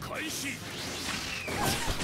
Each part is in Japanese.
開始。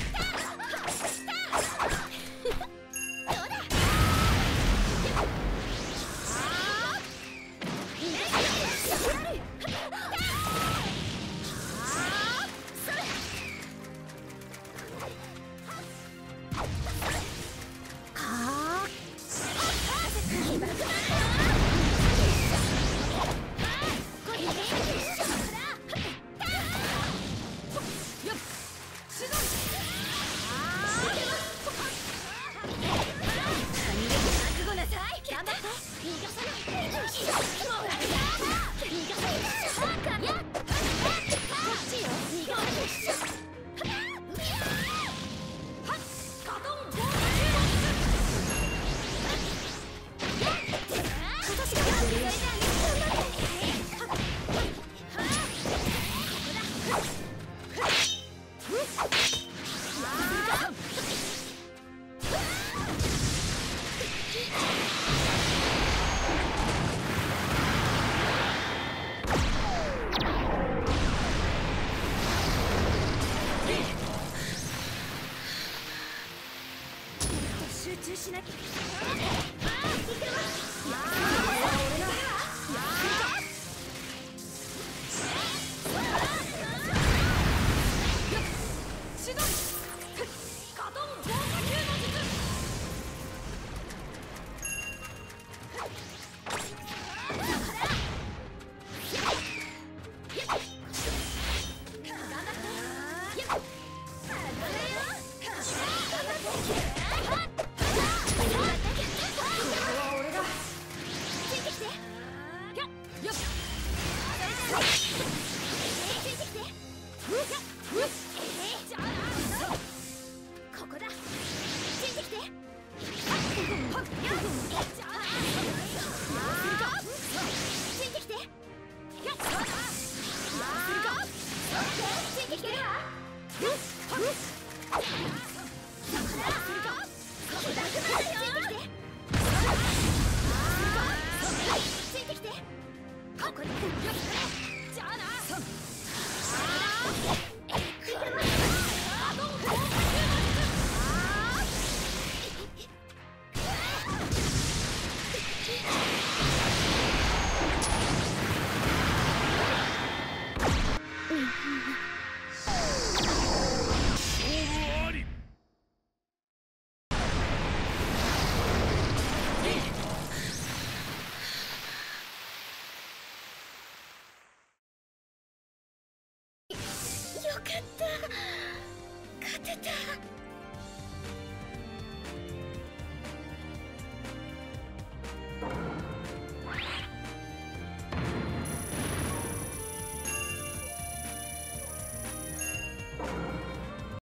集中しなきゃ。Yeah!